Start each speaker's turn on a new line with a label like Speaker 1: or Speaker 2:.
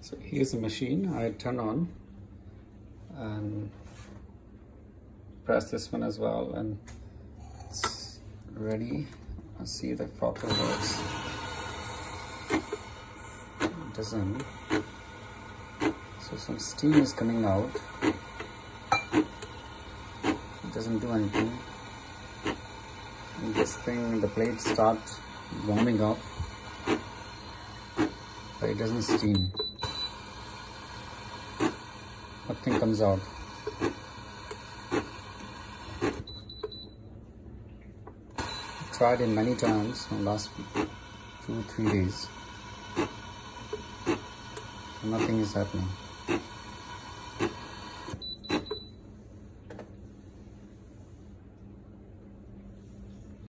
Speaker 1: So here's the machine. I turn on and press this one as well and it's ready. I see if the proper works. It doesn't. So some steam is coming out. It doesn't do anything. And this thing, the plate starts warming up, but it doesn't steam. Nothing comes out. tried it many times in the last two three days nothing is happening